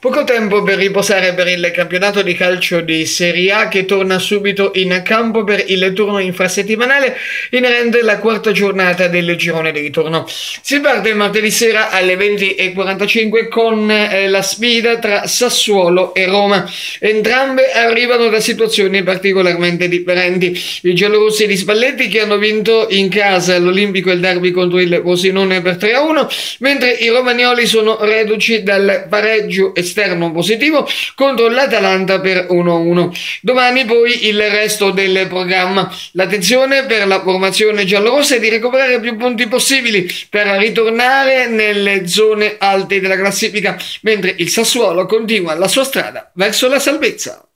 Poco tempo per riposare per il campionato di calcio di Serie A che torna subito in campo per il turno infrasettimanale inerente alla quarta giornata del girone di ritorno. Si parte martedì sera alle 20.45 con eh, la sfida tra Sassuolo e Roma. Entrambe arrivano da situazioni particolarmente differenti. I giallorossi di Spalletti che hanno vinto in casa l'Olimpico e il derby contro il Rosinone per 3-1, mentre i romagnoli sono reduci dal pareggio e esterno positivo contro l'Atalanta per 1-1. Domani poi il resto del programma. L'attenzione per la formazione giallorossa è di recuperare più punti possibili per ritornare nelle zone alte della classifica, mentre il Sassuolo continua la sua strada verso la salvezza.